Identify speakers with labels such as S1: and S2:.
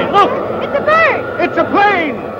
S1: plane. Look! It's a bird! It's a plane!